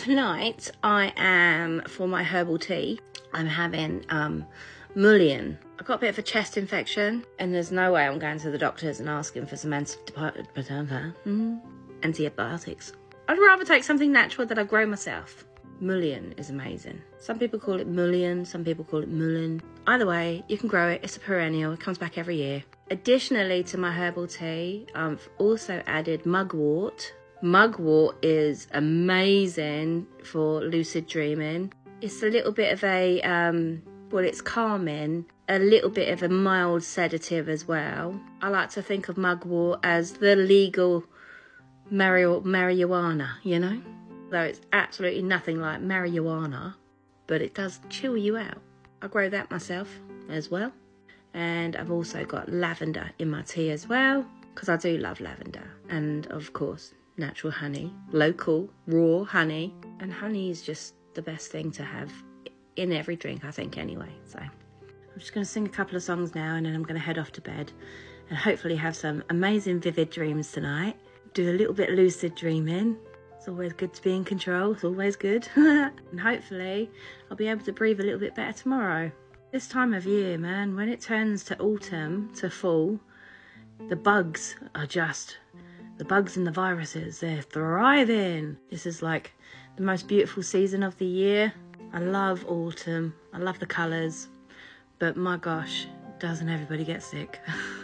tonight I am for my herbal tea. I'm having um, mullein. I've got a bit of a chest infection, and there's no way I'm going to the doctors and asking for some hmm, antibiotics. I'd rather take something natural that I grow myself. Mullein is amazing. Some people call it mullein, some people call it mullen. Either way, you can grow it. It's a perennial. It comes back every year. Additionally to my herbal tea, I've also added mugwort. Mugwort is amazing for lucid dreaming. It's a little bit of a, um, well, it's calming, a little bit of a mild sedative as well. I like to think of mugwort as the legal marijuana, you know? Though it's absolutely nothing like marijuana, but it does chill you out. I grow that myself as well. And I've also got lavender in my tea as well, because I do love lavender. And of course, natural honey, local, raw honey. And honey is just the best thing to have in every drink, I think, anyway. So I'm just going to sing a couple of songs now and then I'm going to head off to bed and hopefully have some amazing, vivid dreams tonight. Do a little bit lucid dreaming. It's always good to be in control, it's always good. and hopefully, I'll be able to breathe a little bit better tomorrow. This time of year, man, when it turns to autumn, to fall, the bugs are just the bugs and the viruses, they're thriving. This is like the most beautiful season of the year. I love autumn, I love the colours, but my gosh, doesn't everybody get sick?